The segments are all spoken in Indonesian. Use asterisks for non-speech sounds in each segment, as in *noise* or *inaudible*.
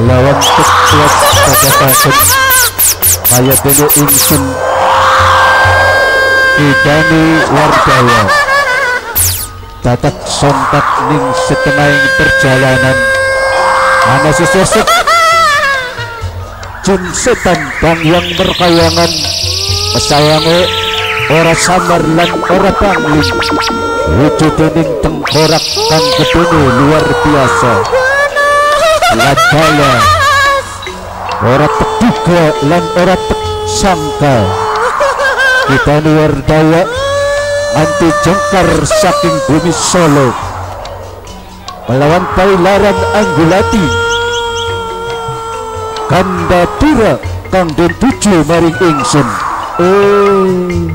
Kelawan tetuat kagakasan Kaya dene ingsun Idani wardaya Tatak sontak ning setengahing perjalanan. Ana sesosok. Jun setan bang yang berkayangan Pesawange ora samar lan ora pangling. Wujudening tengkorak kang gedene luar biasa Ladala Ora terduga lan ora tersangka Kita luar daya Anti jengkar saking bumi Solo. Melawan pailaran Anggulati. Kandatura kang den tuju maring ingsun. Eh.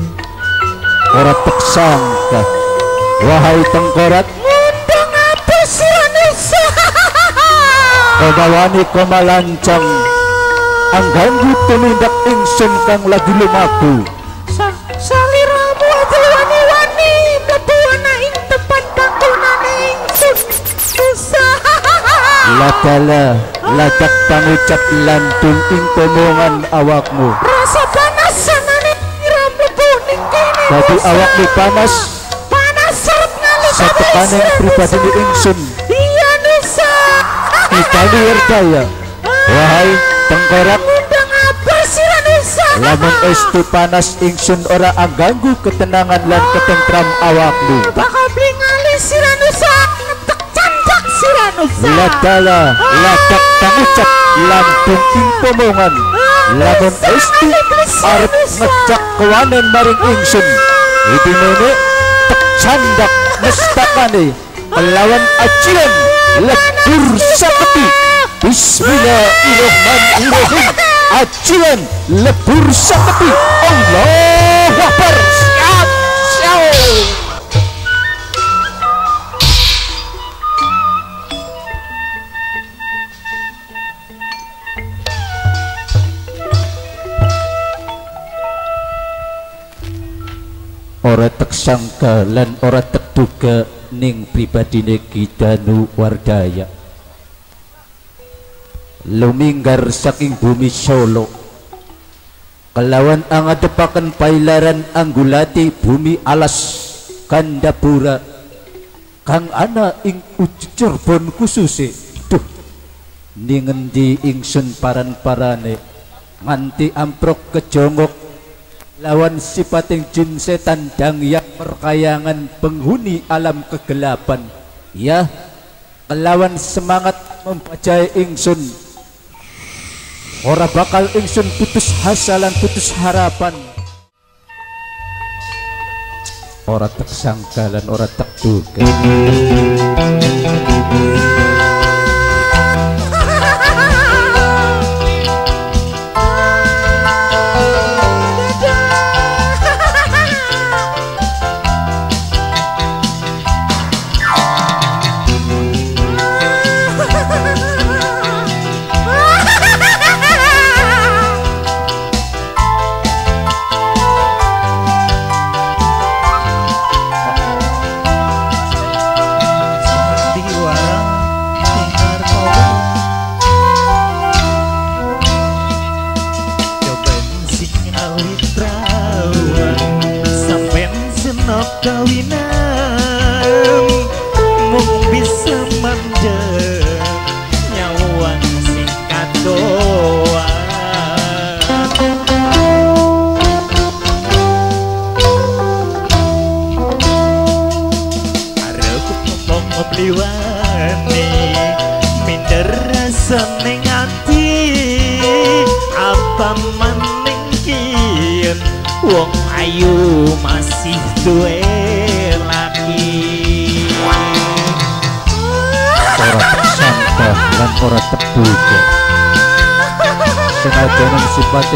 Ora tersangka Wahai tengkorak Kagawani komalancang Ang ganggu tumindak ingsun kang lagi lumaku Sa saliramu aja wani-wani mlebu ana ing tempat panggonane ingsun. Bisa. *laughs* Ladala ladak pangucap lantung ing pemongan awakmu Rasa panas sanane ira mlebu ning kene. Dadi awakmu panas panas sarep ngali Satekaning pribadi ni ingsun. Kita daya Wahai tengkorak. Undang apa sih? Lamun estu panas ingsun ora angganggu ketenangan lan ketentram awakmu. Bakal blingali Siranusa ngetek candak Siranusa. Ladala ladak pangucap lantung ing pemongan Lamun estu arep ngejak kewanen maring ingsun. Iki mene tek candak mestakane. Melawan ajian lebur saketi Bismillahirrahmanirrahim. Ajian lebur saketi Allahu Akbar. Siap siap. Ora teksangka lan ora terduga ning pribadine Gidanu Wardaya. Luminggar saking bumi Solo. Kelawan angadepaken pailaran anggulati bumi alas Kandapura. Kang ana ing ucurbon kususe. Duh ningendi ingsun paran-parane? Nganti amprok kejongok lawan sipating jin setan dang yang perkayangan penghuni alam kegelapan. Ya kelawan semangat membajai ingsun. Ora bakal ingsun putus asa lan putus harapan. Ora tak sangka lan ora tak duga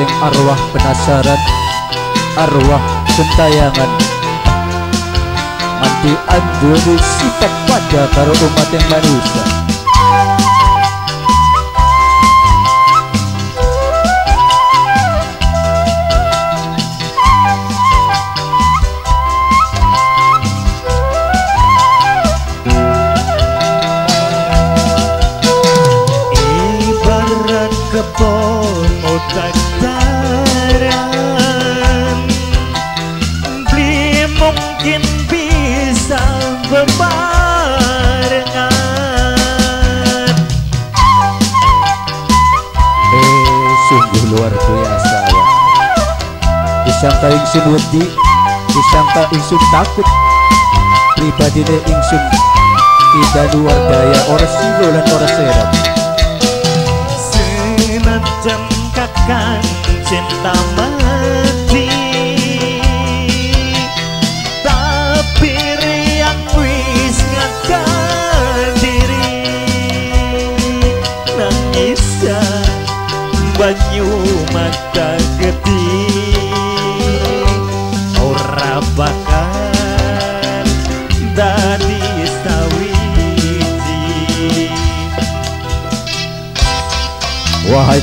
sipating arwah penasaran arwah gentayangan anti anduni sifat pada karo umat yang manusia ingsun wedi, disangka ingsun takut. Pribadi ne ingsun kita luar daya ora silo lan ora serap. Senajan kakang cinta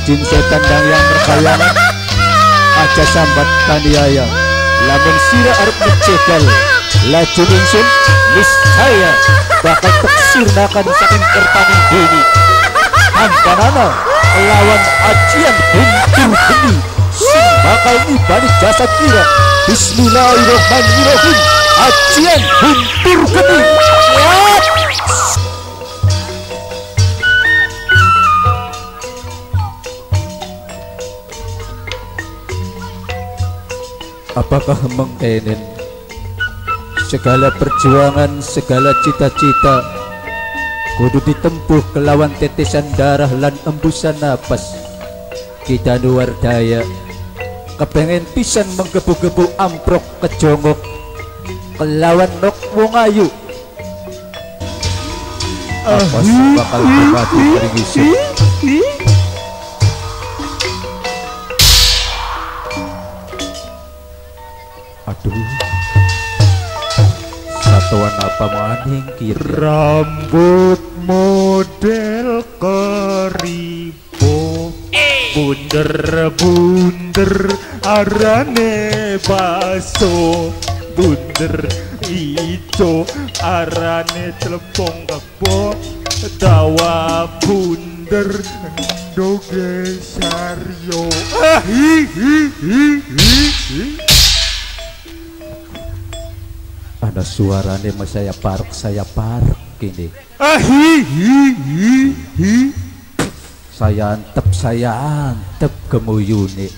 jin setan dan yang berkhayanat Aja sambat kaniaya Lamun sira arep mencegal Laju ingsun Niscaya Bakal teksirnakan saking kertaning bumi Hampanana Lawan ajian huntur geni. Sing bakal nibani jasad kira. Bismillahirrahmanirrahim. Ajian huntur geni. Wah! Apakah mengkenen segala perjuangan, segala cita-cita? Kudu ditempuh kelawan tetesan darah lan embusan napas. Kita luar daya kepengen pisan menggebu-gebu amprok kejongok kelawan nok wong ayu. Apa bakal berbatu beringisip aduh. Satuan apa maning kira Rambut model keripo Bunder bunder arane baso. Bunder ijo arane telepong kebo. Dawa bunder doge saryo. Ah, hi, hi, hi, hi, hi. Ada suaranya mas saya park saya park ini Ah, hi, hi, hi, hi. saya antep saya antep gemuyune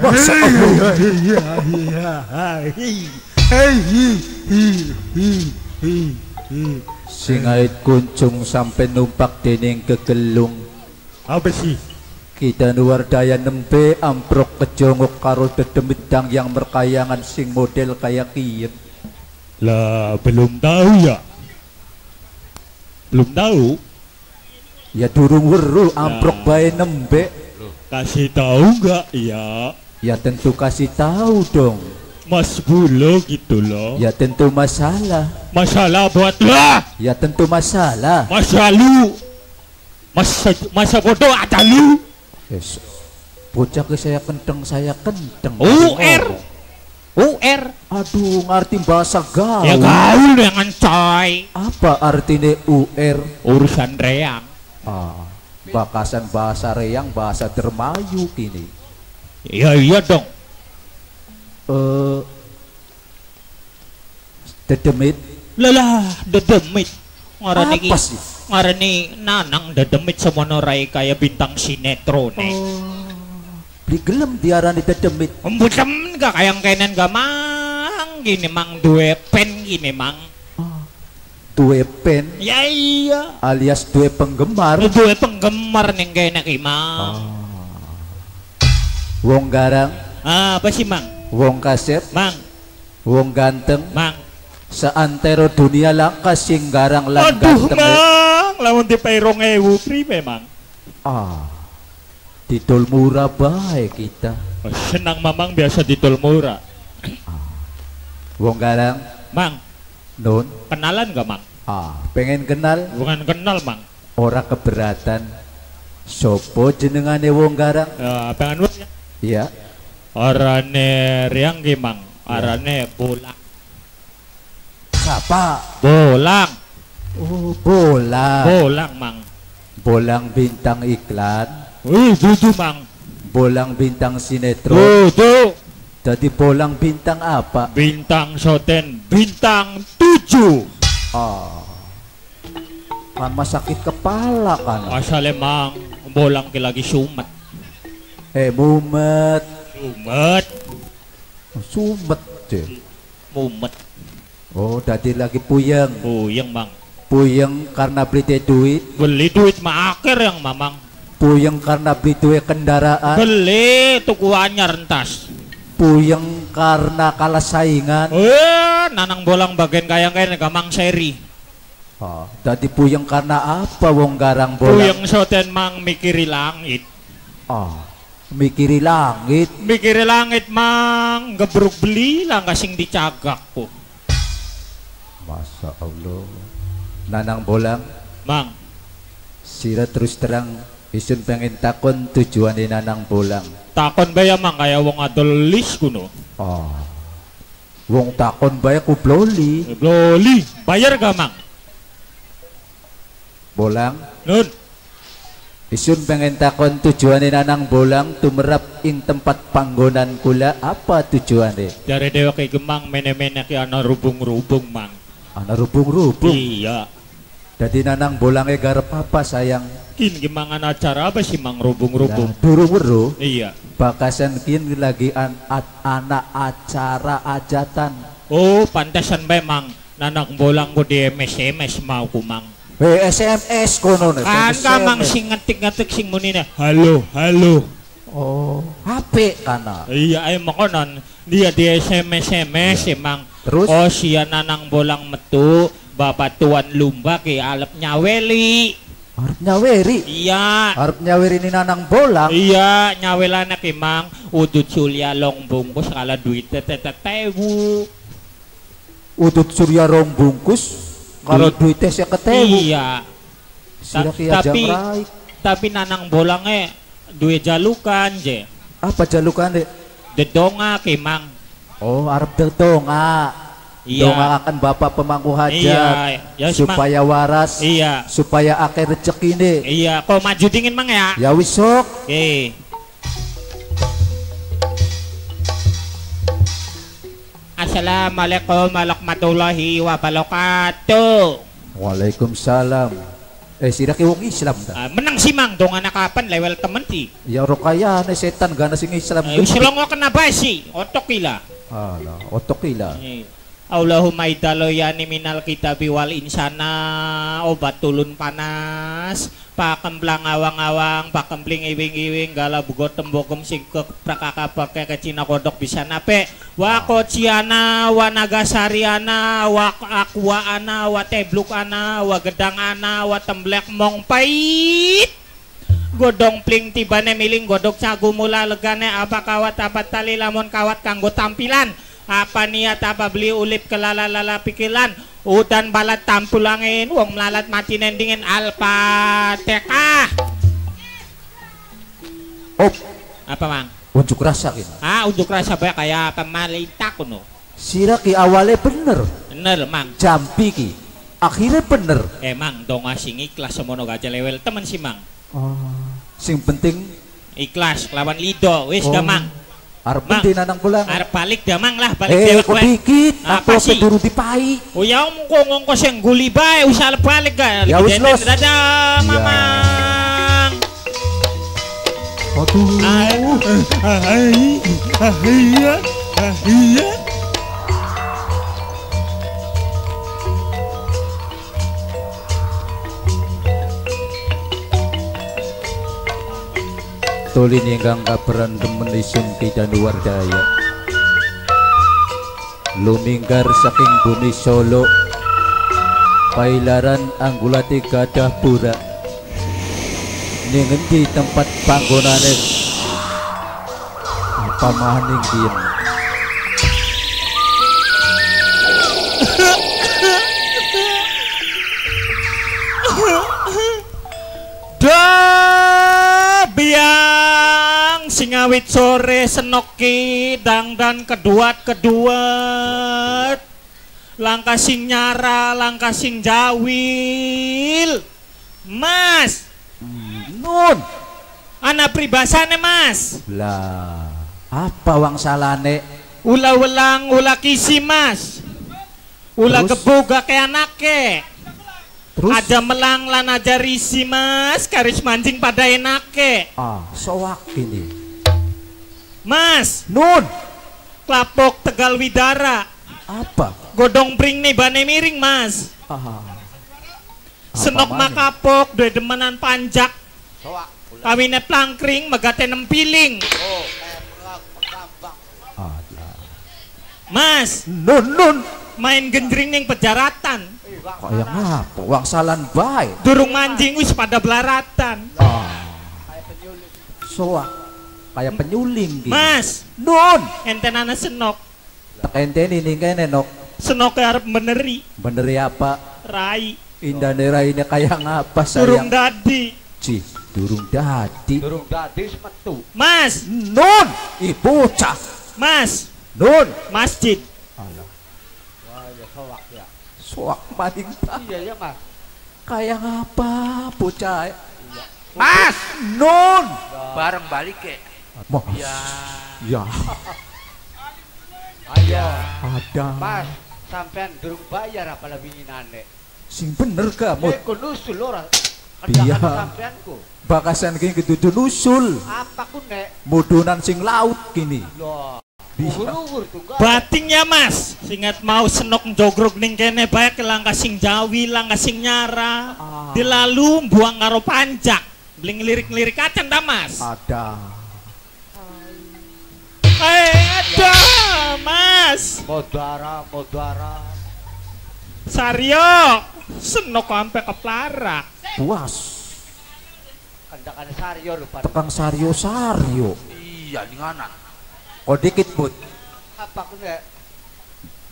Masa Allah singait kuncung sampai numpak dening kegelung Apa sih? Kita luar daya nembe amprok kejongok karo dedemidang yang merkayangan sing model kayak kieu Lah, belum tahu ya. Belum tahu. ya durung weruh amprok bae nembe Kasih tahu nggak ya? ya tentu kasih tahu dong Mas Bulo gitu loh. ya tentu masalah Masalah buat lah. ya tentu masalah Masa lu. Masa masa bodoh ada lu. Yes. Bocah ke saya kenteng, saya kenteng. UR. UR. aduh, ngerti bahasa gaul. Ya gaul dengan coy. Apa artinya UR? Urusan reang. Ah, bakasan bahasa reyang, bahasa dermayu kini. Iya iya dong. Eh, dedemit. Lelah, dedemit. Ngarani Apa sih? Ngarani nanang dedemit semono rai kayak bintang sinetron eh. Beli gelem diarani dedemit. Embucem gak kayang kenen gak mang gini mang dua pen gini mang. Dua pen Ya iya. alias dua penggemar. Dua penggemar nih kayaknya ki mang. Wong garang, Ah, apa sih mang? wong kaset, Mang, wong ganteng. mang. Seantero dunia langka sing garang lan Aduh ganteng. mang, lawan di payrong ewu pribe mang. Ah, didol murah baik kita. Oh, senang mamang biasa ditol murah. Wong garang, Mang, nun, kenalan gak mang? ah, pengen kenal, Bukan kenal mang. ora keberatan. Sopo jenengane wong garang? Ya, pengen lu Ya, Arane riang ki mang. Arane bolang. siapa? Bolang, Oh, bola. bolang mang. Bolang bintang iklan, Wih, dudu mang. bolang bintang sinetron. Dudu. Jadi bolang bintang apa? Bintang soten, bintang tujuh. Ah. Kan masakit kepala kan. Asal emang bolang ki lagi sumet. Eh mumet. Sumet, Sumet. deh. mumet. Oh, jadi lagi puyeng. Puyeng mang. Puyeng karena beli teh duit. Beli duit mah akhir yang mamang. Puyeng karena beli duit kendaraan. Beli tuku anyar entas. Puyeng karena kalah saingan. Eh, nanang bolang bagian kayang kayang gamang seri. Ah, jadi puyeng karena apa wong garang bolang? Puyeng soten mang mikiri langit. Ah, mikiri langit. Mikiri langit mang gebruk beli lang kasing dicagak po. Masa Allah. Nanang bolang, Mang, sira terus terang isun pengen takon tujuan di nanang bolang. takon ba ya mang kaya wong adol lis kuno. Ah. Wong takon bae ku bloli. Loli, bayar ga mang? Bolang, Nun, isun pengen takon tujuan di nanang bolang tumerap ing tempat panggonan kula apa tujuan di? dari dewa kay gemang mene-mene ki ana rubung-rubung mang. Ana rubung-rubung. Iya. Jadi nanang bolange garep apa sayang? Kin gimangan acara apa sih mang rubung-rubung? Nah, durung weruh Iya. bakasan kin lagi an, at- anak acara ajatan. Oh, pantasan ba mang nanang bolang ko di MS-MS mau ku mang. Eh SMS kono nih. Kan ka mang sing ngetik-ngetik sing muni Halo, halo. Oh, HP kana. Iya ay makonon dia di SMS SMS emang Terus? oh siya nanang bolang metu bapak tuan lumba kay alap nyaweli Harap nyaweri. iya Harap nyaweri ni nanang bolang. iya nyawela na kimang udut sulya long bungkus kala duit tetetetewu Udut surya rong bungkus. Kalau Duit. duitnya siya ketewu. iya Ta- tapi- raik. tapi nanang bolang eh duit jalukan je Apa jalukan deh? dedonga kimang Oh, harap donga. Iya. Donga akan bapak pemangku hajat. iya ya supaya waras. iya Supaya akhir rezeki nih. iya kau maju dingin mang ya Ya wis sok. Oke. Assalamualaikum warahmatullahi wabarakatuh. Waalaikumsalam. Eh sira ki wong Islam ta. Ah, menang si Mang dong anak kapan level temen ti. Ya ro kaya setan gana sing Islam. Ay, usilong ko na ba si? Otok ila. Ala, otok ila. Eh, Allahumma idaloyani minal kitabi wal insana obat tulun panas pakemblang awang-awang pakembling iwing-iwing gala bugo tembogem sing ke prakaka pake ke Cina kodok bisa nape. Wa kociana wa nagasariana wa ana wa tebluk ana wa gedang ana wa temblek mong pait godong pling tibane miling godok cagu mula legane apa kawat apa tali lamun kawat kanggo tampilan. Apa niat apa beli ulip kelala-lala pikiran udan balat tampulangin wong melalat mati nendingin. Alpa teka Oh, apa mang? Unjuk rasa kin. ah unjuk rasa bae kayak pemalita kuno. Sira ki awalnya bener. bener mang. Jampi ki. Akhirnya bener. emang dong asing ikhlas semono gajah lewel. Temen si mang Oh. Sing penting ikhlas lawan lido wis Oh. gamang arep penting nanang pulang. arep balik damang lah balik Eh, dewek wae. dikit. Apa Apa sih? Duru dipai. O yaw mo kung ngong ko siyang guli ba, usal balik ka. Ya, wis, los. Dadah, Ya. mamang. Aduh. Ay, ay, ay, ay, Tulin ingkang kaperan demen isun tidak luar daya. Luminggar saking bumi Solo. Pailaran anggulati gadah pura. Ning endi tempat panggonane? Apa maning dien? Singawit sore senoki dangdan keduat keduat langkah sing nyara langkah sing jawil mas Nun. anak pribasane mas Lah, apa wang salane? Ula welang, ula kisi mas. Ula gebuga ke anake. Terus Aja melang lan aja risi mas, karis mancing pada enake. ah soak ini. Mas, Nun, klapok tegal widara. apa? Godong pring nih bane miring mas. Ah. Senok mana? makapok, dua demenan panjak. Soak. Ulah. Kawinnya plangkring, megate. Oh, pengak pengabang. Ada. Mas, Nun, nun. main genjring ning pejaratan. Eh, bang. Kayak ngapa? Wang salan baik. Durung mancing wis pada belaratan. Ah, penyulit. soak. Kayak penyuling gitu. Mas, Nun. enten ana senok. Tak enten ini kene nok. Senok arep meneri. Bener ya apa? Rai, Indah ini kayak ngapa durung sayang? dadi. Cih, durung dadi. Durung dadis metu. Mas, Nun, ih bocah. mas, Nun. masjid. Alah, Wah, ya soak ya. soak paling Iya ya, Mas. kayak ngapa bocah? Mas, Nun. bareng balik ke. Mas. Ya, Ya, Ayo. ada. Mas, sampean durung bayar apa lebih nane. Sing bener kamu. Ku nusul ora. Iya. Sampeanku. Bakasan kini ketujuh nusul. Apa ku nek? Mudunan sing laut kini. Loh. Bisa. Ugur-ugur tunggal. Bating ya mas, singat mau senok jogrok ning kene bae langkah sing jawi, langkah sing nyara. Ah. Dilalu buang karo panjak. Bling lirik-lirik acan ta mas. Ada. Eh, ada mas. Modara, modara. Saryo, senok sampai keplara. Puas. Kandakan saryo lupa. Tekang saryo saryo. iya linganan. Kau dikit bud. Apa ku nek?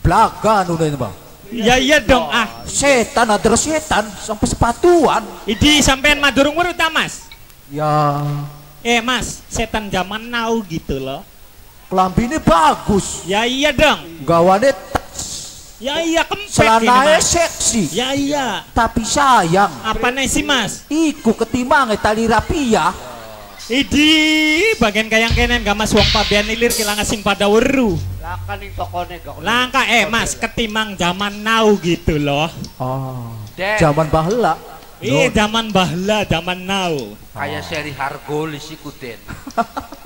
Blaga nuna ini bang. Iya iya dong ah. Setan ada setan sampai sepatuan. Idi sampean madurung weruh ta mas? Ya, Eh mas, setan zaman now gitu loh. Kelambi ini bagus. Ya iya dong. Gawane Ya iya selananya mas. seksi. Ya iya. Tapi sayang, Apa nih sih mas? iku ketimang tali rapia. Idi bagian kayang kenen gak mas wong pabean ilir kilang sing pada weru. Lakan ning tokone gak. Langka eh mas ketimang zaman now gitu loh. Oh, zaman bahla. Iya zaman bahla zaman now. kayak seri Hargolis ikutin. *laughs*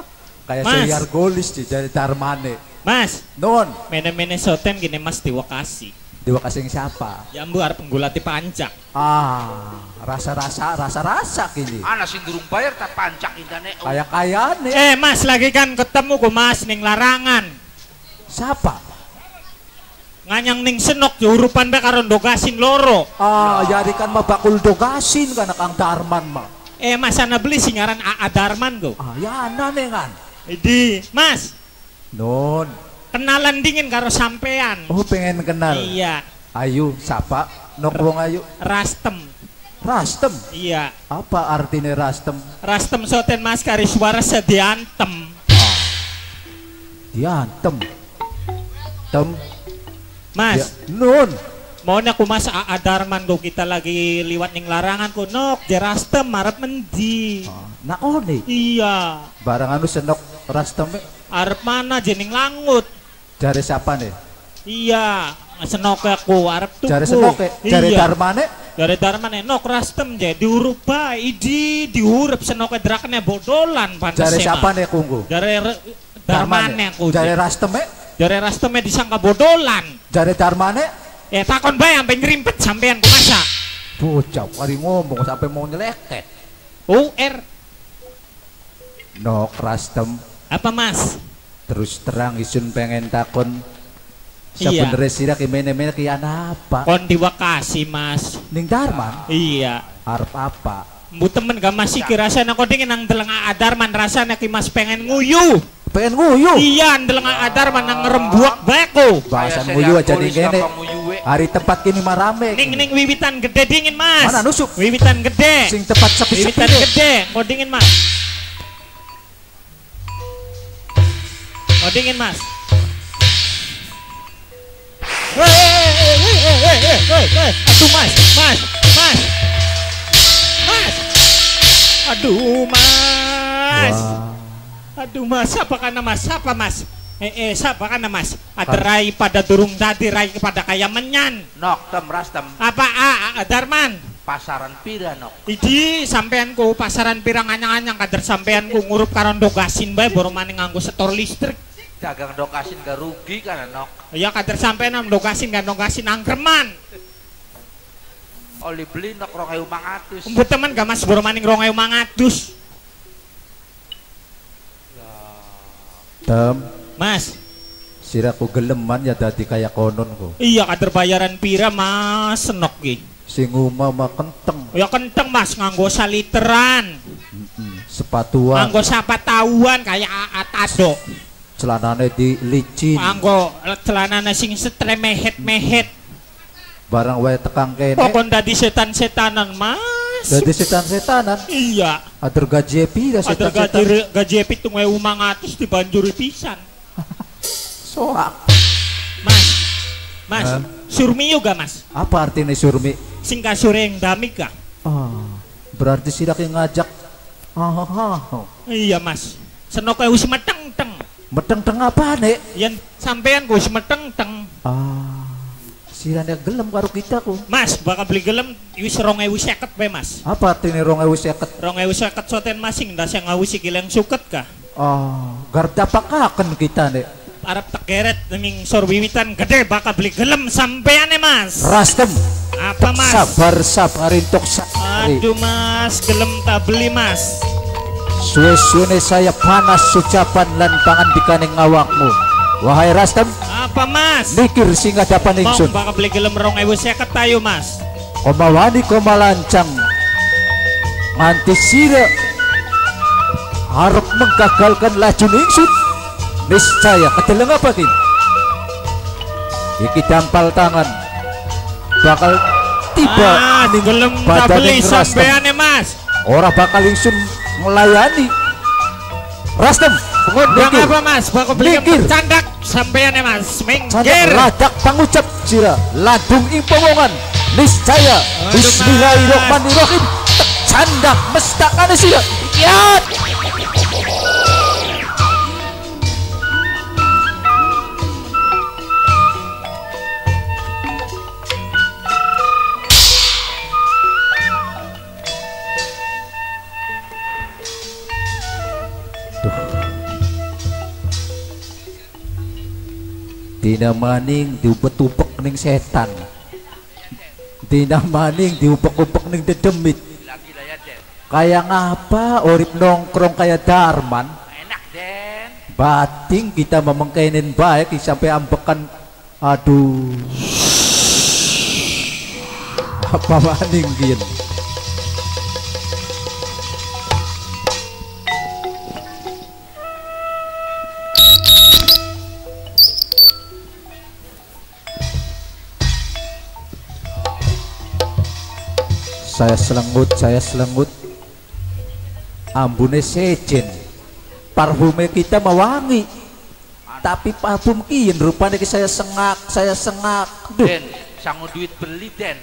Kayak Mas. golis di dari Darmane. Mas, Non, mene-mene soten gini mas diwakasi. diwakasing siapa? Jambu arep penggulati panjak. Ah, rasa-rasa, rasa-rasa kini. Anak sing durung bayar tak pancak indane. Oh, Kayak kaya nih. Eh mas lagi kan ketemu ku mas ning larangan. Siapa? Nganyang ning senok jurupan be karo ndogasin loro. Ah, yari kan mabakul dogasin kan kang Darman mah. Eh mas ana beli singaran AA Darman go. Ah, ya nih kan. Idi, mas Non, kenalan dingin karo sampean. oh pengen kenal. Iya, Ayu, siapa? Nok wong ayu. rastem. Rastem. Iya, Apa artinya rastem? rastem soten mas kari suara sediantem. Diantem. Tem. Mas, Ya. Nun. maunya ku mas AA Darman go kita lagi liwat ning larangan ku nok jerastem marep mendi. Ah, Nah. Iya, Barang anu senok rastem arep mana jening langut. jari siapa nih? Iya, senok aku arep tuku. Jari senok jari iya. Darmane. Dari Darman enok rastem jadi diurup bae idi diurup senok drakne bodolan pantes Jari ya, siapa nih kunggu? Dari Re- Darman aku. Jari rastem Dari rastemnya disangka bodolan. Jari Darmane. Eh takon bae sampai ngerimpet sampean ku masa. Bocah, kari ngomong sampai mau nyeleket. UR Nok rastem. Apa Mas? Terus terang isun pengen takon. Iya. Sebenernya sira kimene-mene kian apa? Kon diwakasi Mas. Ning Darman Iya. arep apa? Bu temen gak masih kira rasanya kau dingin nang deleng AA Darman rasanya ki Mas pengen nguyu. Pengen nguyu. Iya deleng AA Darman nang ngerembuak beko. Bahasan nguyu aja nih kene. Hari tempat kini marame. Ning ning wiwitan gede dingin Mas. Mana nusuk? Wiwitan gede. Sing tepat sepi-sepi. Wiwitan deh. gede. Kau dingin Mas. Kau dingin Mas. Aduh Mas, Mas, Mas. Mas. Aduh Mas. Wah. Aduh Mas, apa karena Mas? Apa Mas? Eh, eh, siapa kan mas? Ada rai pada durung tadi rai kepada kaya menyan. Nok tem ras tem Apa ah, ah, Darman? pasaran pira nok. Idi sampeanku pasaran pirang anyang-anyang kader sampeanku ngurup karon dogasin bae baru maning nganggo setor listrik. Dagang dokasin gak rugi kan nok. Ya kader sampean am dogasin kan dogasin angkerman. Oli beli nok rong ewu mangatus. Umbut teman gak mas baru maning 2500. Tem, Mas, siraku geleman ya dadi kaya konon ko. iya kader bayaran pira mas senok ki. Sing mah kenteng, Ya kenteng mas nganggo saliteran. sepatuan, Nganggo sapa tauan kayak atado. Celanane di licin, Nganggo celana sing setre mehet-mehet. barang wae tekang kene. Pokon dadi setan-setanan mas. Dadi setan-setanan, Iya. atur gaji pira Ada setan-setan. gaji gaji pitung ewu mangatus dibanjuri pisan. *laughs* Soak. Mas, mas, Hah? surmi juga mas. Apa artinya surmi? Sing kasure yang dami kah? Ah, berarti sidak yang ngajak. Ah, ah, ah. Iya mas. Senok ewu semeteng teng. Meteng teng apa nek? Yang sampean gue semeteng teng. Ah, sirane gelem karo kita ku. Mas, bakal beli gelem wis seket be mas. Apa rong ewu seket? Soten masing dah yang ngawu si kileng suket kah? Ah, garda pakaken kita nek. Arab tegeret ning sor wiwitan gede bakal beli gelem sampean ya mas. Rastem, Apa mas? sabar sabar rintok sari. Aduh mas, gelem tak beli mas. Suwe-suwe saya panas ucapan lan pangan dikaning awakmu. Wahai Rastem, Apa mas? mikir sing hadapan Mau ingsun. bakal beli gelem rong ewu seket tayo mas. Komawani komalancang nganti sira harap menggagalkan laju ingsun niscaya kedeleng apa kin iki dampal tangan bakal tiba Ah, gelem tak badan beli ing Rastem sampean ya mas. ora bakal ingsun melayani. Rastem Yang apa mas? Bakal beli candak sampean ya mas. Minggir. ladak pangucap sira ladung ing pomongan niscaya bismillahirrahmanirrahim. Candak mestakane sira ya Dina maning diupek-upek ning setan. Dina maning diupek-upek ning dedemit. Ya. Kayak ngapa urip nongkrong kayak Darman? Enak Den. Bating kita memengkainin baik sampai ambekan aduh. Apa maning gin? Saya selengut, saya selengut. Ambune sejen. Parfume kita mewangi. Tapi parfum kian rupanya ki saya sengak, saya sengak. Duh, Den, sangu duit beli Den.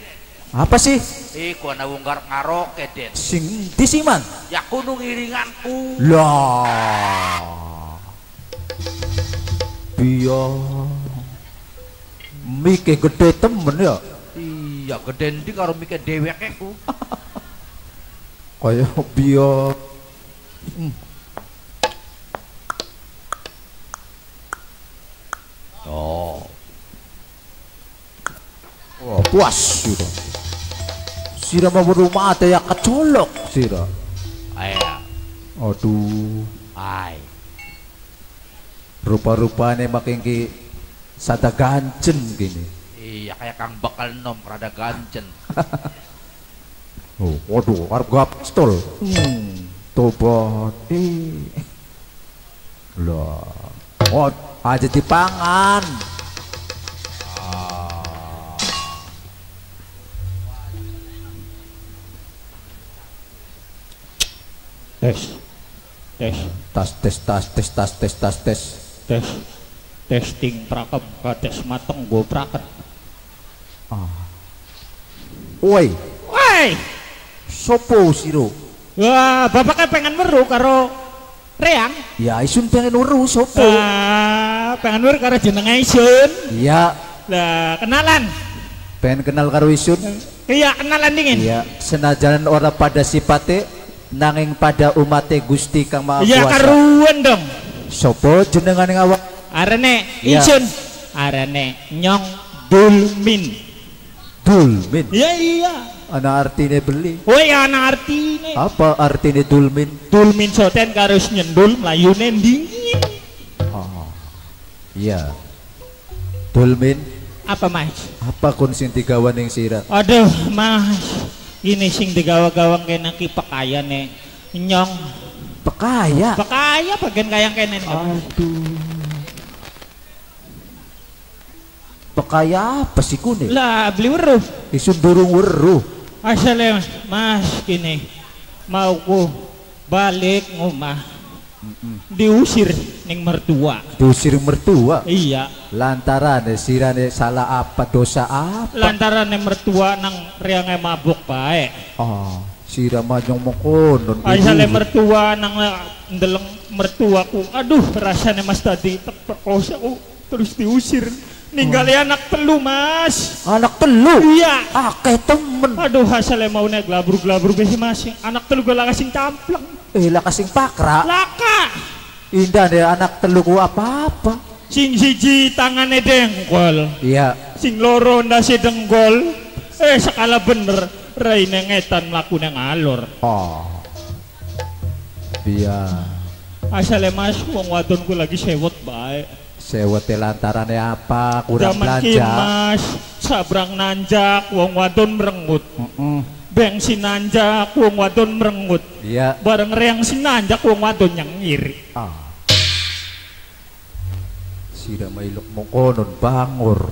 apa sih? Eh, ku ana wong garap ngaroke Den. Sing di siman. Ya kuno ngiringanku. Lah. Biya. Mike gede temen ya. Iya, geden di karo mikir dheweke ku. *laughs* Kaya biya. Hmm. Oh. Wah, puas sira. Sira mau rumah ada yang kecolok sira. Aya. Aduh, Ai. rupa-rupanya makin ki sada gancen gini. Iya, kayak kang bakal nom rada gancen. *laughs* Oh, waduh, arep gak pistol. Hmm, tobat. Eh. Lah, oh, aja dipangan. Tes. Tes. Tas tes tas tes tas tes tas tes. Tes. Testing prakem tes mateng go praket. Woi, Woi, sopo siro? wah bapak kan pengen meru karo Reang. Ya isun pengen uru sopo. Ah, pengen nur karo jeneng Isun. Iya, Lah, kenalan. pengen kenal karo Isun. Iya, kenalan dingin. Iya, senajan ora pada sipate nanging pada umate Gusti Kang Maha Iya, karuan dong. Sopo jenengan awak? Arane Iya. Isun. Arane Nyong Dulmin. Dulmin. Iya, iya. Ana artine beli. Woi, ana artine. Apa artine dulmin? Dulmin soten karus nyendul mlayune dingin. Oh. Iya. Dulmin, Apa, Mas? apa kun sing digawan ning sirat? Aduh, Mas. Ini sing digawa-gawang kena ki nih. Nyong Pekaya. Pakaya bagian kayang kenen Aduh. Pekaya apa sih kune? Lah beli weruh. Isun durung weruh. Asale mas gini mau ku balik ngomah diusir ning mertua. Diusir mertua. Iya, Lantaran sirane salah apa dosa apa? lantaran ning mertua nang riange mabuk bae. Oh, sira manyong mokonon. Asale mertua nang ndeleng mertuaku. Aduh, rasanya Mas tadi terperkosa ku terus diusir. Ninggali anak telu, Mas. Anak telu. Iya. Akeh temen. Aduh, asale mau nek glabur-glabur besi Mas. Anak telu gak kasing camplang. Eh lah kasing pakra. Laka. Indah deh anak telu ku apa-apa. Sing siji tangane dengkol, Iya. sing loro ndase dengkol. Eh sekala bener raine ngetan mlaku nang alor. Oh. Biar Asale Mas wong wadonku lagi sewot bae. Sewete lantarane apa kurang Zaman belanja. Mas sabrang nanjak wong wadon merengut. Mm-mm. Bensin nanjak wong wadon merengut. Iya. Bareng reang sinanjak wong wadon yang ngiri. Ah. Sira mailok mokonon bangur.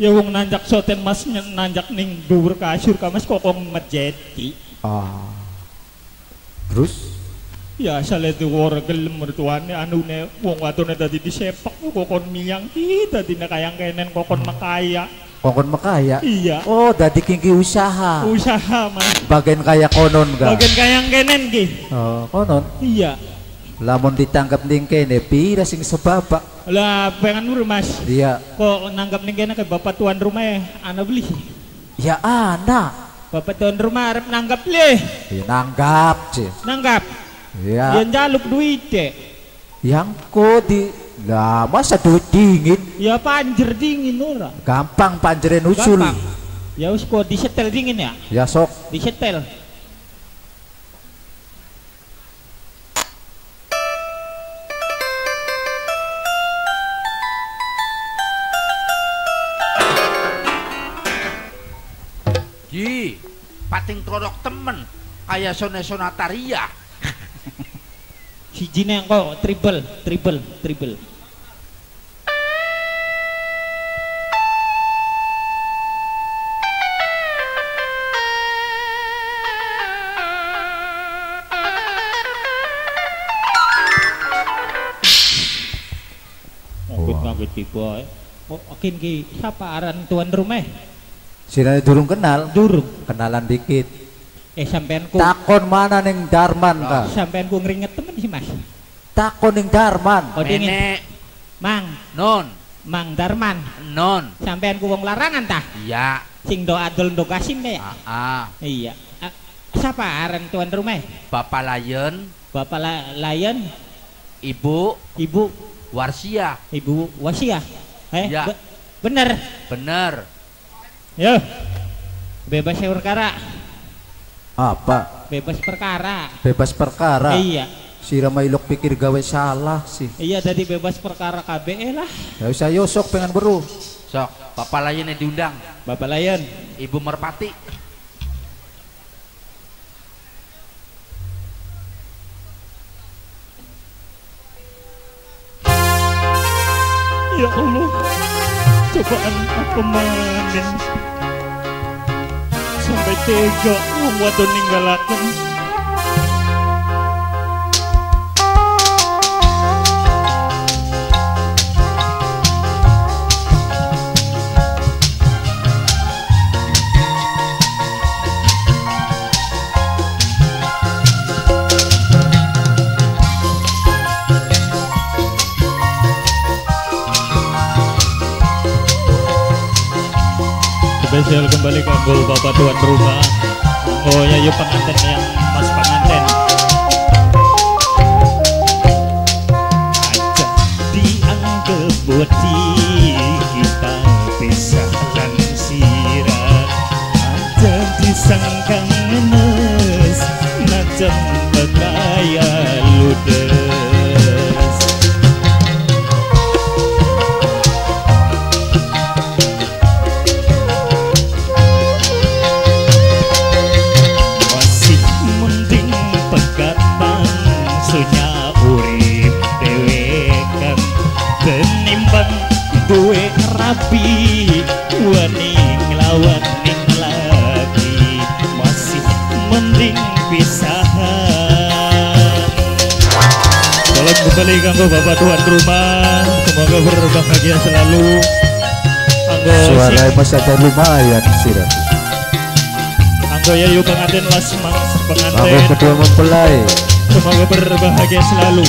Ya wong nanjak soten Mas nanjak ning dhuwur kasur ka Mas kokong medjeti. Ah. Terus Ya asal itu war gelem mertuane anu ne wong wadone tadi disepak kokon miyang ki tadi na kayang kenen kokon makaya. kokon makaya. Iya. Oh, dadi kingki usaha. Usaha mas. Bagian kaya konon ga. Bagian kayang kenen ki. Oh, konon. Iya. Lamun ditangkap ning kene pira sing sebabak. Lah pengen nur mas. Dia Kok nanggap ning kene ke bapak tuan rumah ya, ana beli. ya anak. Bapak tuan rumah arep nanggap le. Ya, nanggap sih. Nanggap. Ya, Yang jaluk duit deh. yang ko di lah masa duit dingin Ya panjer dingin ora. gampang panjeren usul. Gampang. Ya wis kok disetel dingin ya. Ya sok Disetel. Ji, pating torok temen kayak sone sonataria. Si Jine kok triple, triple, triple. Ngakit tiba. Oh, akin ki siapa aran tuan rumah? sirane durung kenal. Durung. Kenalan dikit. Eh sampean ku Takon mana ning Darman ka? sampean ku ngeringet temen sih Mas. Takon ning Darman. Oh dingin. Mang, non, Mang Darman. non. Sampean ku wong larangan tah? Iya, Sing do adol do kasim deh. ah, ah. Iya. Ah, siapa aran tuan rumah? Bapak Lion, Bapak La Lion, Ibu Ibu Warsia, Ibu Wasia. Eh, Iya. be- bener. bener. Yo. Bebas perkara, Apa? bebas perkara. Bebas perkara. Iya. Sira mailok pikir gawe salah sih. Iya tadi bebas perkara KBE lah. Ya usah yosok pengen beru. Sok, Bapak Lion yang diundang, Bapak Lion. Ibu Merpati. Ya Allah. Cobaan apa maning? Sampai tega wong wadon ninggalaken. Spesial kembali kanggo bapak tuan rumah oh ya yuk pengantin yang mas pengantin. Aja dianggap bodi kita pisahkan sirah aja disangka ngenes najan kembali kanggo bapak tuan rumah semoga berbahagia selalu. Kanggo Suara mas ada lumayan Siratu Anggo ya yuk pengantin mas pengantin kedua mempelai. Semoga berbahagia selalu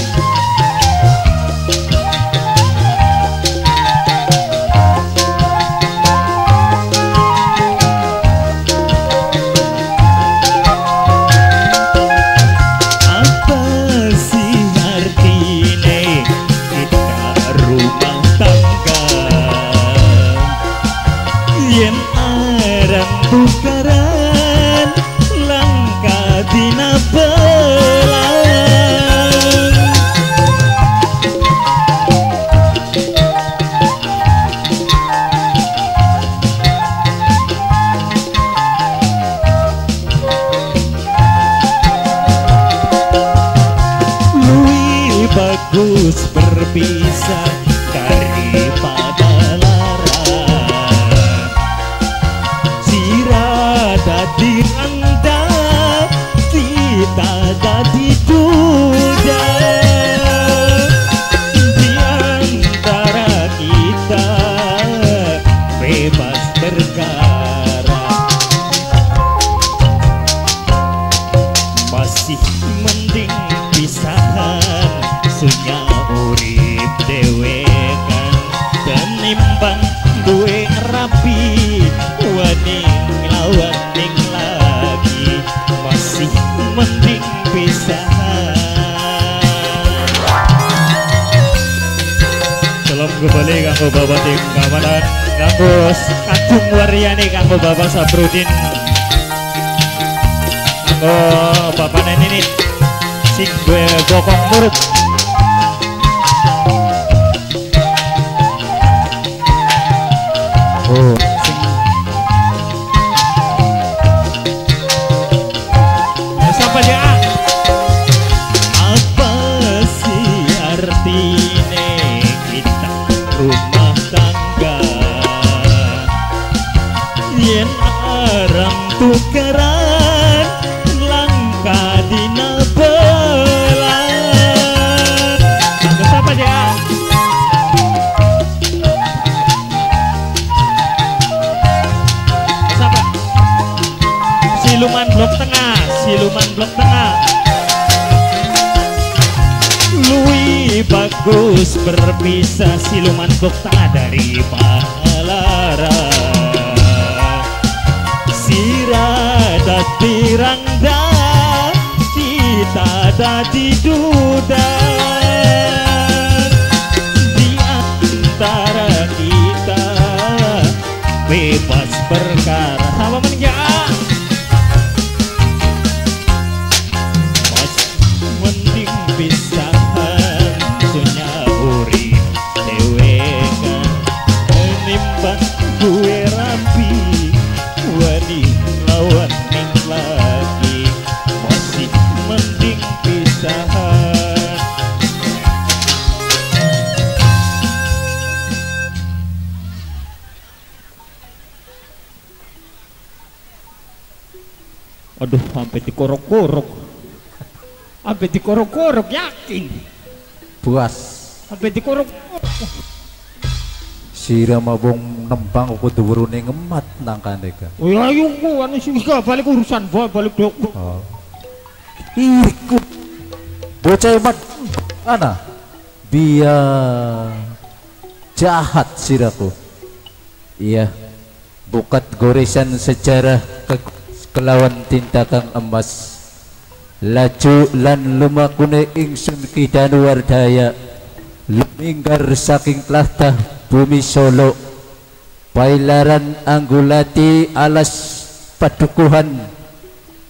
kanggo Bapak tim keamanan kanggo Kacung Waryani kanggo Bapak Sabrudin Oh, Bapak Neni nih sing gue bokong nurut. Bagus berpisah siluman tengah dari Mahalara. Sirada tirangda kita dadi duda dikorok-korok. Sampai dikorok-korok, yakin. Puas Sampai dikorok. Sira mabong nembang aku dhuwurune ngemat nang kaneka. Oh ya ayo ku anu sing balik urusan boy balik dok. Oh. Iku bocah emat ana dia jahat siraku. Iya. bukat goresan sejarah ke kelawan tinta kang emas. Laju lan lumakune ingsun kidanu wardaya luminggar saking tlatah bumi Solo. Pailaran anggulati alas padukuhan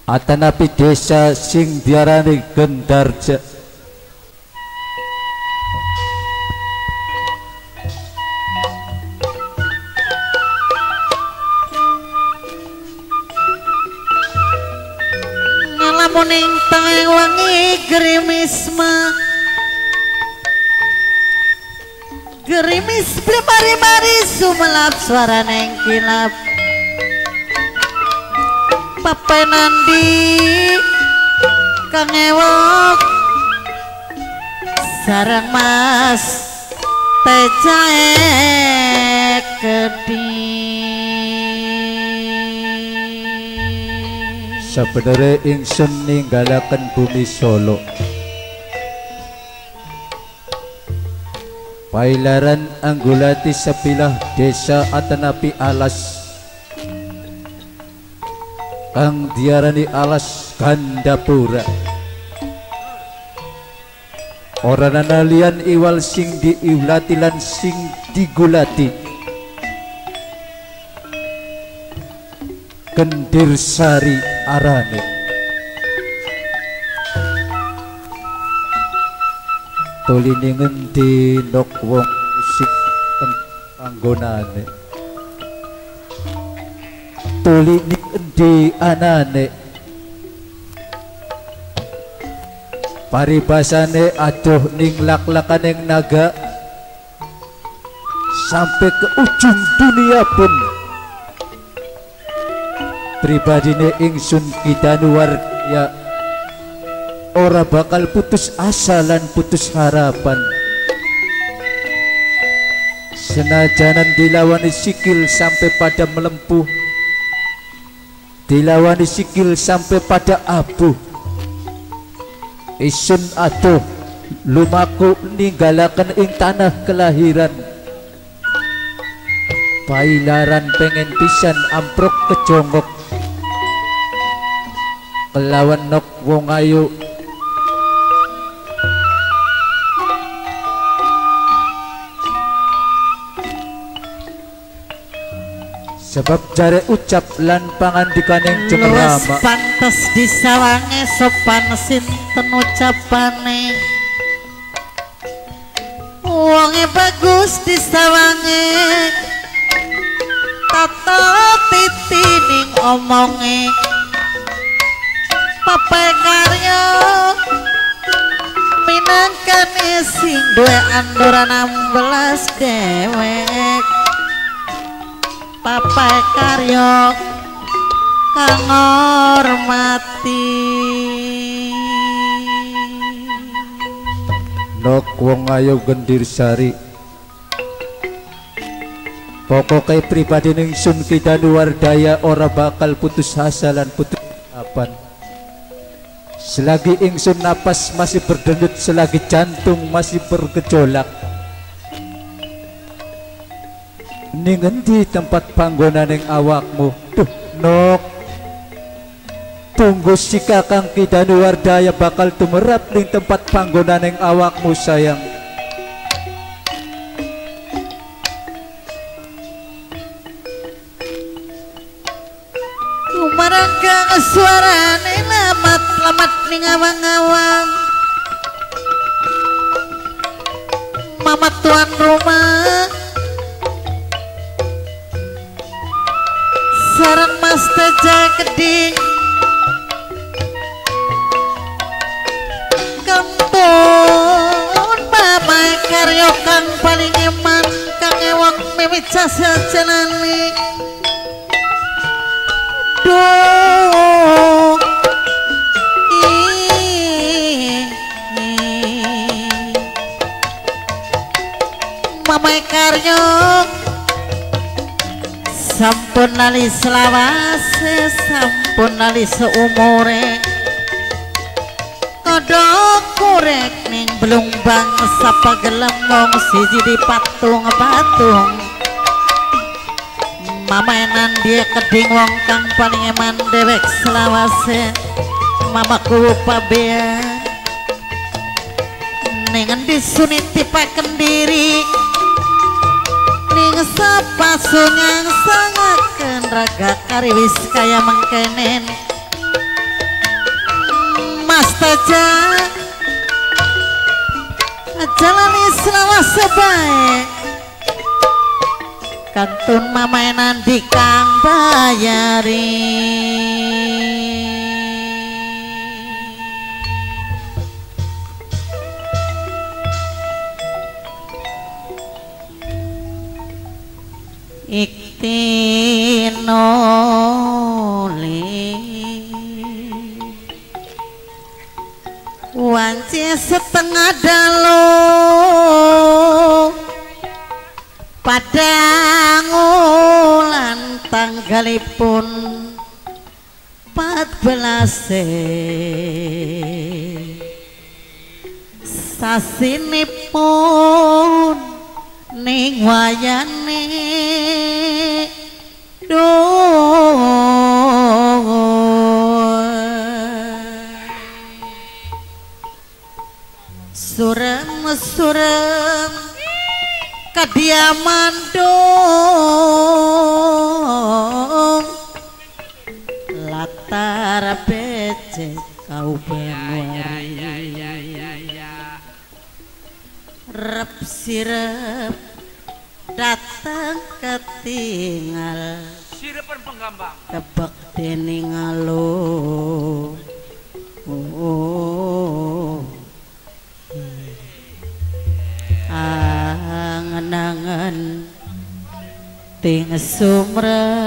atanapi desa sing diarani Gendarja lamun ing tengah wengi gerimis ma gerimis beli mari-mari sumelap suara neng kilap. Papa nandi kang ewok. Sarang mas tejae kedi Sebenarnya ingsun ninggalaken bumi Solo. Pailaran Anggulati sebilah desa Atanapi Alas. Kang diarani Alas Gandapura. Orang lian iwal sing diiulati lan sing digulati. Kendir Sari Arane Tulini ngendi nok wong sing panggonane. Tulini ngendi anane. Paribasane aduh ning lak-lakaning naga. Sampai ke ujung dunia pun pribadine ingsun kita luar ya. Ora bakal putus asa lan putus harapan. Senajanan dilawani sikil sampai pada melempuh. Dilawani sikil sampai pada abuh. Isun atuh lumaku ninggalakan ing tanah kelahiran. Pailaran pengen pisan amprok kejongok kelawan nok wong ayu. Sebab jare ucap lan pangandikaning Luwes cemerlama pantes disawange sopan sinten ucapane? Wonge bagus disawange. Tata titi ning omonge Pape karya Minangkan sing duwe anduran 16 dewek. Papai karyo kang hormati. Nok wong ayu gendir sari. Pokoknya pribadi ningsun kita luar daya ora bakal putus asa lan putus harapan selagi ingsun napas masih berdenyut selagi jantung masih bergejolak. Ning endi tempat panggonan ing awakmu? Duh nok. Tunggu si kakang kita luar daya bakal tumerap ning tempat panggonan ing awakmu sayang. Kumarangkang suarane lamat lamat ning awang-awang Mama tuan rumah. Sarang mas teja keding. Kantun mama karyo kang paling eman. Kang ewang mimit sasa cenani Duh karyo. Sampun lali selawase Sampun lali seumure. Kodok kurek ning bang Sapa gelemong siji di patung patung. Mamainan dia keding wong kang paling eman dewek selawase. Mamaku pabean Ningen disuniti paken diri Ning sapa sungang sangaken raga kariwis kaya mengkenen. Mas Teja. Jalani selawase baik kantun mamainan di kang bayari iktinoli wanci setengah dalu padang ulan tanggalipun pat belase sasinipun ning wayane Surem surem kediaman dong. Latar becek kau benwari rep sirep datang ketinggal Sirapan penggambang. kebek dening alo oh, oh. angen-angen ting sumrembiang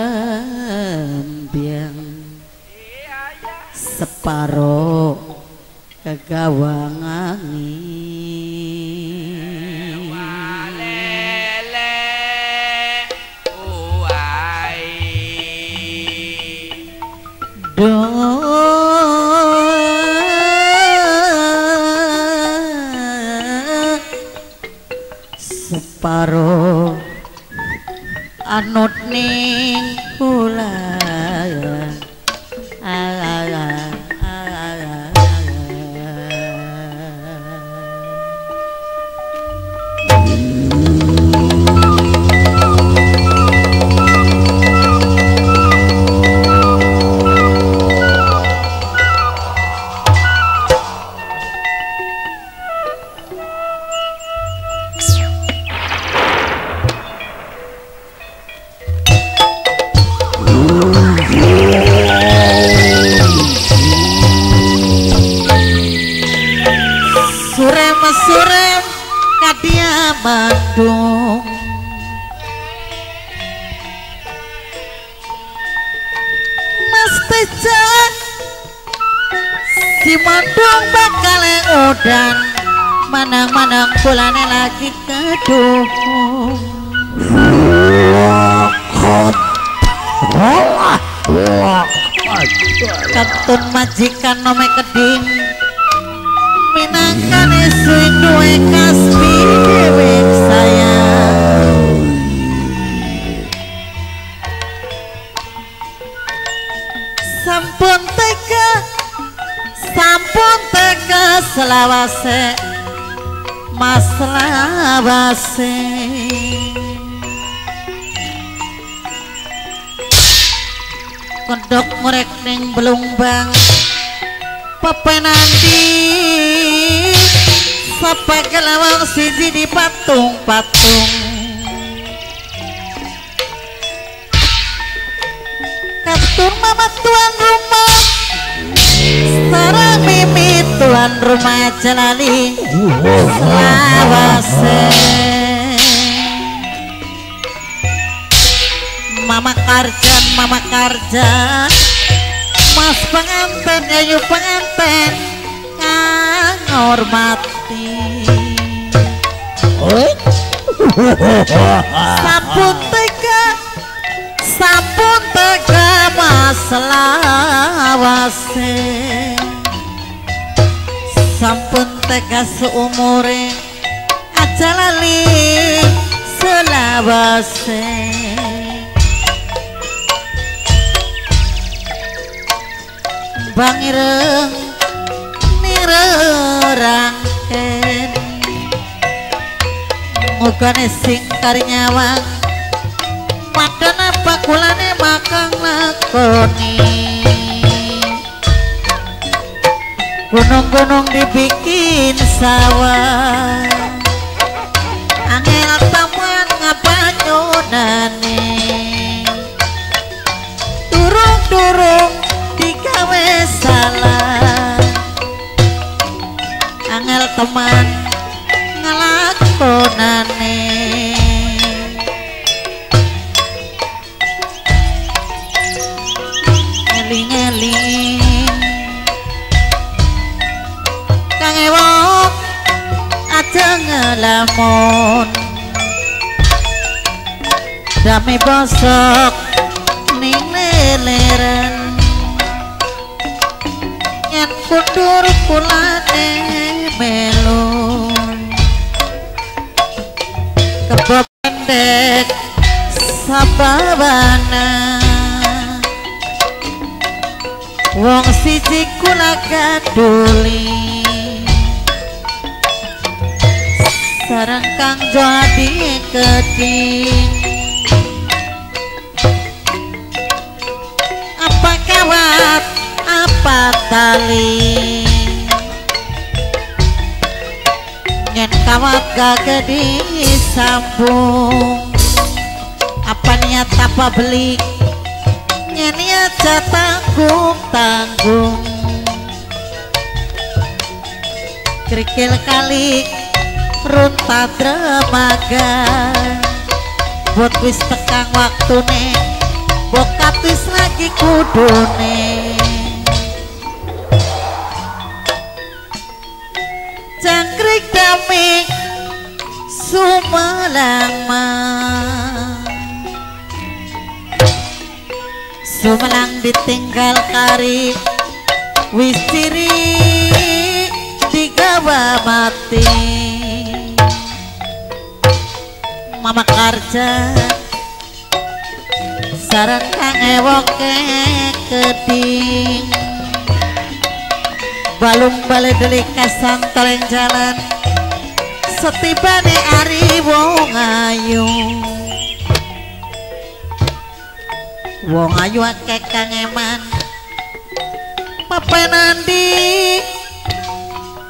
majikan nome keding. Minangkan isuin duwe kasbi dewek saya Sampun teka Sampun teka selawase Mas selawase. Kodok ngorek ning belumbang pepenanti. Sampai kelawang siji di patung-patung Katun mama tuan rumah Sarang mimi tuan rumah jalali Selawase. Mama Karjan, Mama Karjan Mas pengantin, ayo pengantin Kang hormati Sampun tega Sampun tega Mas lawase. Sampun tega seumure Aja lali selawase abang ireng nirerangken. Mugane sing karnyawang padana bakulane makang lakoni. Gunung-gunung dibikin sawah angel taman ngapanyonane angel teman ngelakonane. Eling-eling kang ewok aja ngelamun. Dami bosok ning leleran. Yen kundur kulane wong siji kula kaduli sareng kang jadi keding apa kawat apa tali? Nyen kawat gak disambung apa niat apa beli? Nyen niat tanggung tanggung. Kerikil kali runta dramaga buat wis tekang waktu nih bokat wis lagi kudune. Jangkrik damik sumelang sumelang ditinggal kari. Wis ciri digawa mati. Mama karja sareng kang ewoke keding. Balung bale delik kasantoleng jalan setibane ari wong ayu wong ayu akeh kang eman. Pepenandi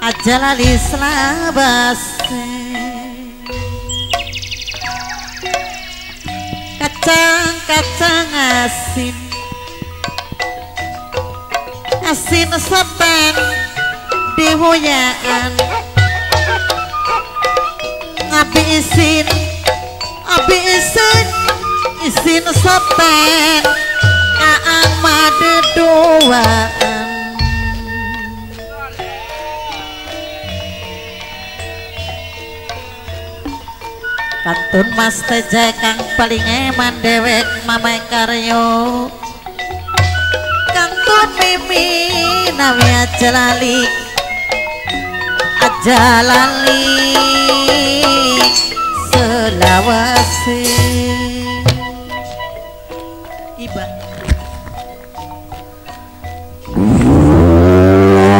aja lali selabase. Kacang-kacang asin. Asin sepen dihoyaan. Ngabi isin abi isin isin sepen aang made doaan Kantun mas teja kang paling eman dewek mamai karyo. Kantun mimi nawi aja lali. Aja lali selawase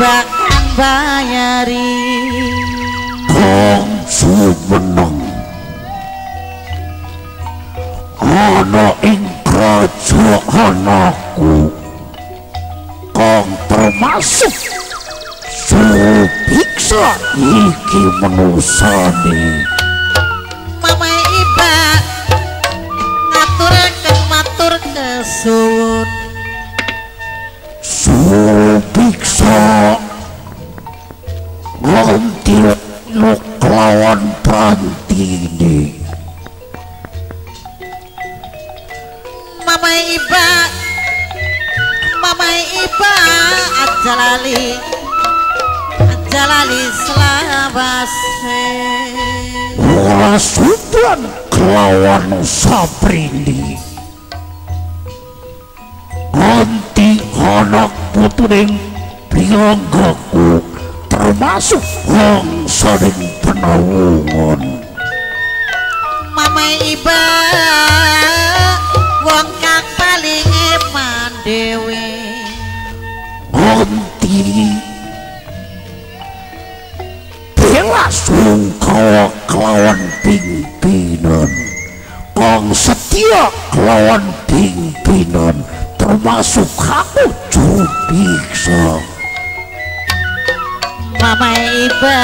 Kang bayari. Kang sumeneng Ana ing kerajaan aku Kang termasuk Subiksa iki menusani Mama Iba ngaturaken matur kesuwun biksa ngontilok lawan ini, mama iba. Mama iba ajalali ajalali selawase. Ora sudan kelawan saprindi nganti anak putu ning priyanggaku termasuk bangsa ning penawungan mama iba wong kang paling eman dewe. Anti bela sungkawa kelawan pimpinan. Kang setia kelawan pimpinan termasuk aku jubiksa pamai iba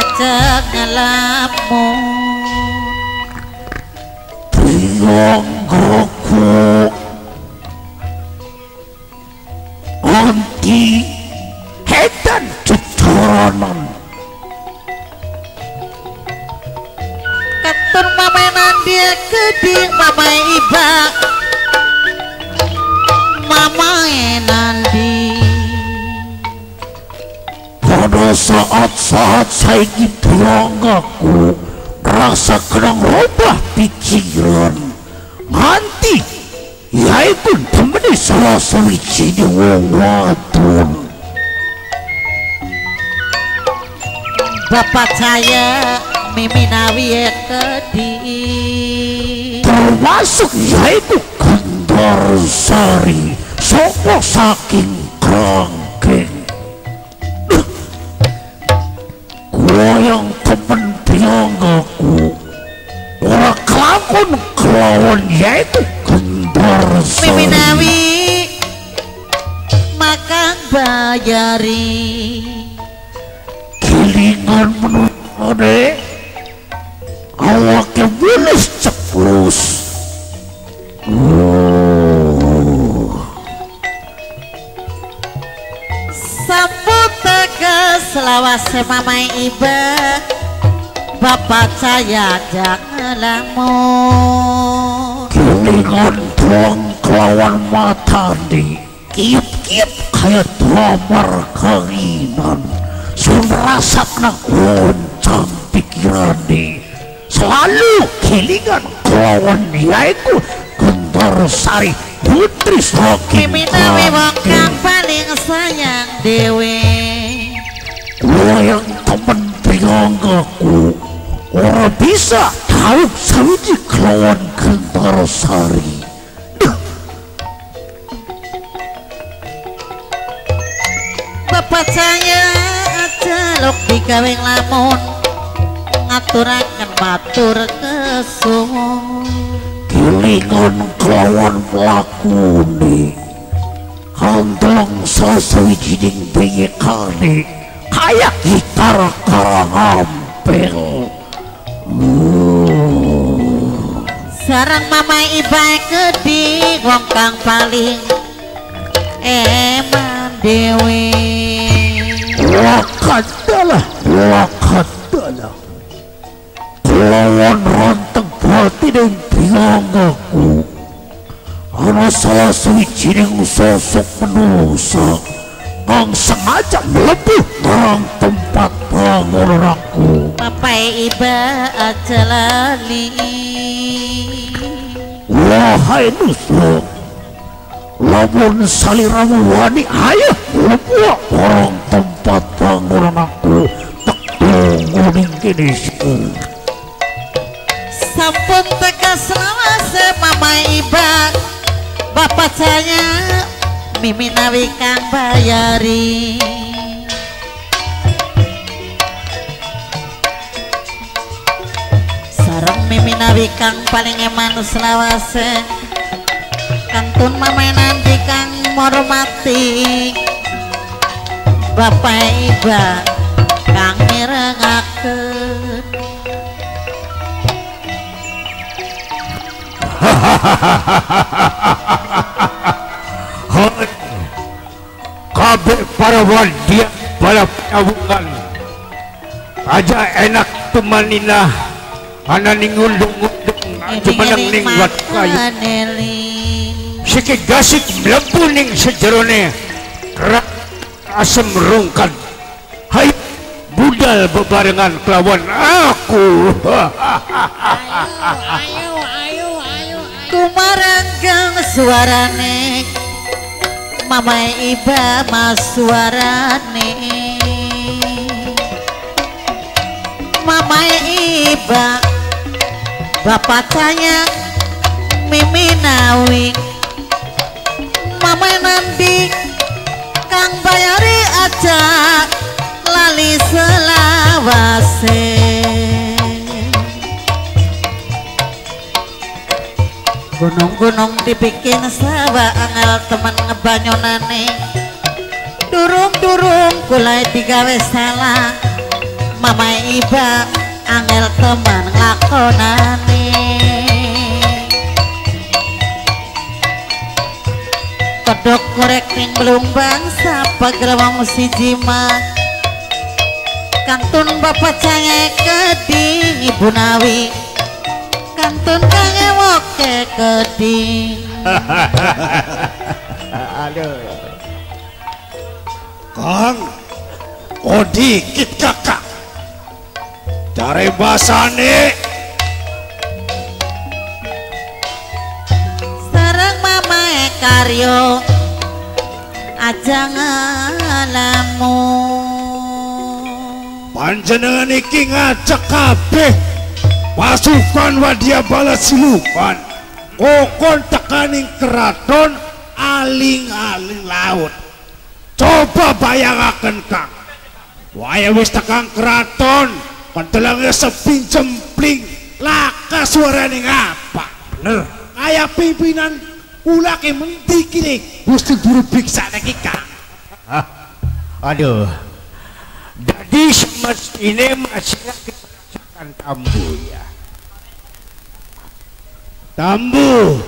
ajak ngelamu bingungku onti hentan cetoronan katun mamai nandia gede saat-saat saiki priyanggaku rasa kenang robah pikiran. Nganti yaiku temeni salah sawijine wong wadon. Bapak saya miminawi keding termasuk yaiku Gendar Sari saka saking krangking wayang kemen dianggaku ora kelakon kelawan yaitu gendar Miminawi makan bayari. Gilingan menurut kode awak yang mulus selawase mamai iba Bapak saya jangan lamun Kilingan tuang kelawan mata di Kiep-kiep kayak damar kanginan Sun rasak na goncang pikiran di. Selalu kilingan kelawan yaiku Gendar Sari Putri saking Miminawi wong paling sayang dewe wayang temen pinanggaku ora bisa taruk sawiji kelawan gentar sari. Bapak saya aja digawe lamun. Ngaturaken matur kesuwun kelingan kelawan pelakune Kandang sasawi jining bengi kari Kayak gitar karang ampel Sarang mama iba gede wong kang paling eman dewe. Lakadalah, lakadalah Kelawan ranteng batin yang piyanggaku Ana salah sawijining sosok manusa Ang sengaja melepuh nang tempat bangunan aku Papa iba aja lali Wahai nusuk Lamun saliramu wani ayo lepuh orang tempat bangunan aku Tak tunggu ning kinisku Sampun tegas lawase mama iba. Bapak saya miminawi kang bayari Sarang miminawi kang paling eman selawase Kantun mama nanti kang mormati Bapak iba kang mirengaken Hai Kabeh para wadia para penawungan Aja enak temanina. Ana ning undung-undung Jumeneng ning wat kayu. Sikit gasik mlebu ning sejerone. Kerak asem rungkan. Tinggal bebarengan kelawan aku. kumaranggang suarane mama iba mas suarane. Mama iba bapak tanya mimi nawi? Mama nanti kang bayari aja lali selawase gunung-gunung dibikin sawah angel temen ngebanyonane. Durung-durung kulai digawe salah. Mama iba angel temen nglakonane kedok korek ning belumbang sapa grawang siji mah kantun bapak cangek keding ibu nawi kantun kang ewoke keding Kang, oh dikit kakak. Cari basane, sareng mama karyo aja ngalamu panjenengan iki ngajak kabeh pasukan wadia balas siluman kokon tekaning keraton aling-aling laut. Coba bayangaken kang. Waya wis tekan keraton pentelangnya sepi jempling. Laka suarane ngapa? Bener. Kayak pimpinan pula ke menti kini gusti buru biksa lagi kang. Aduh. Jadi semestinya masih kita tambu ya. Tambu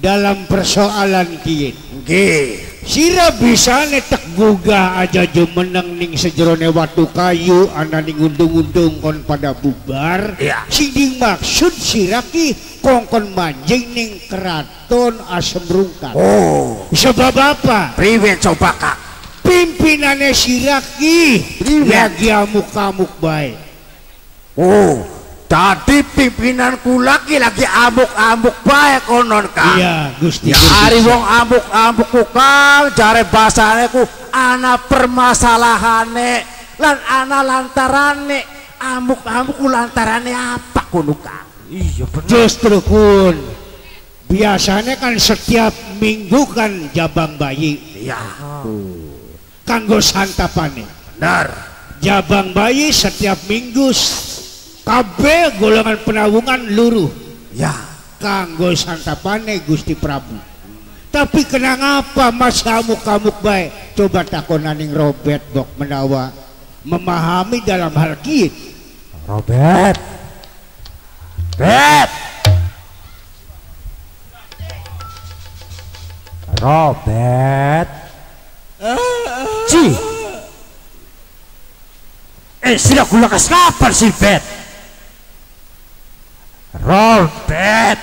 dalam persoalan kiin. Nggih. Sira bisa netek gugah aja jumeneng ning sejerone watu kayu ana ning undung-undung kon pada bubar. Iya. Siding maksud sira ki kongkon manjing ning keraton asem rungkat. Oh, Sebab apa? priwe coba kak. Pimpinannya sira ki lagi amuk-amuk baik. Oh, tadi pimpinan lagi lagi amuk-amuk bae konon kak. Iya, Gusti. Ya hari wong amuk-amuk ku kang jare basane ku ana permasalahane lan ana lantarane amuk-amuk ku lantarane apa kono kang? Iya Justru kun biasanya kan setiap minggu kan jabang bayi Iya, kanggo santapane benar. jabang bayi setiap minggu kabeh golongan penawungan luruh Ya, kanggo santapane Gusti Prabu tapi kenang apa mas kamuk-kamuk baik coba takonaning Robert Bok menawa memahami dalam hal kiit Robert. Bet. Robert. Ci. Eh, sila kula kas kapan si Bet? Robert.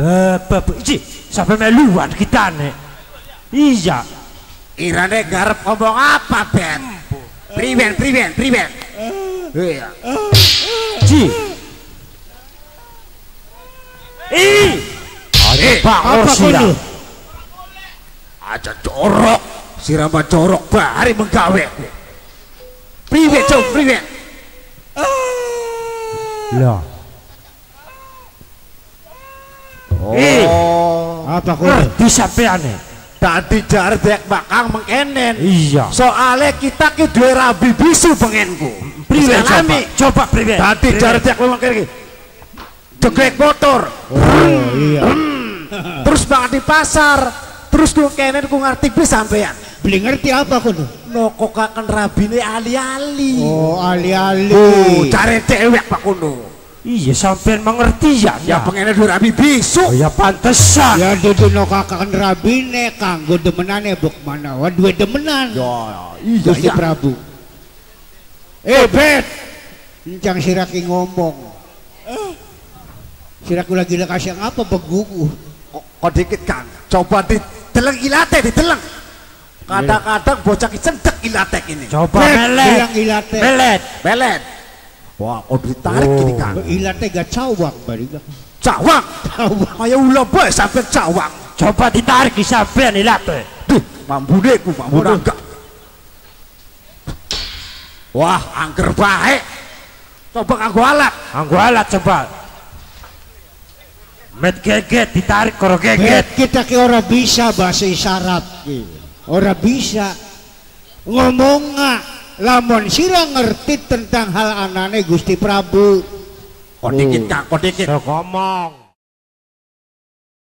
Bapak, Ci, sampai meluan kita nih. Iya. Irane garep ngomong apa, Ben? Priben, priben, priben. Iya. Ci. Ih. Ada Eh, Pak kono? Aja corok. Sirama corok bahari menggawe. Priben, cok, priben. Lah. Eh, apa kono Ngerti sampean e? tadi jar dek bakang mengkenen. Iya. Soalnya kita ki duwe rabi bisu pengenku. Priwe coba. Coba priwe. Priwe. jar dek memang kene iki. Jeglek motor. oh iya Terus banget di pasar. Terus ku kenen ku ngerti bis sampean. beli ngerti apa kono Noko kaken rabine ali-ali. oh ali-ali Oh, cari cewek Pak Kuno. Iya sampean mengerti ya. Ya pengennya dua rabi bisu. Oh ya pantesan. Ya dudu no kakak rabine kanggo demenane buk manawa duwe demenan. iya, Gusti iya. Prabu. Eh bet, encang siraki ngomong. Siraku lagi kasih apa beguku. Kok, kok dikit kan? Coba diteleng ilate, diteleng. Kadang-kadang bocah cendek ilatek ini. Coba melet. bilang ilate. Melet. Belet. Wah, kok ditarik Oh. gini kan. Ilate gak cawang bari gak. Cawang. Cawang. Kaya ulah bae sampe cawang. Coba ditarik di sampean ilate. Duh, mambune ku mambune enggak. Wah, angger bae. Coba kanggo alat. Anggo alat coba. Met geget ditarik karo Bet geget. kita ki ora bisa bahasa isyarat ki. Ora bisa ngomong nga lamun sira ngerti tentang hal anane Gusti Prabu. Kok dikit Kang, kok dikit. Ngomong.